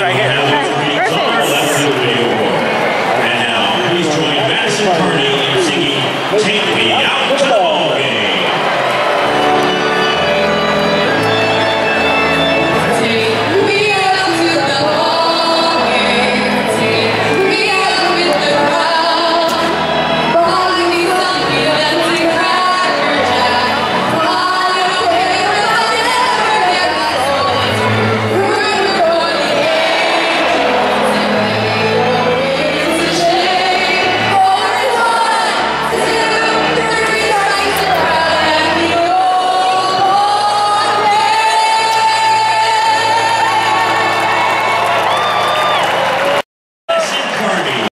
It's right here. Perfect. And now, please join Madison Carney in singing Take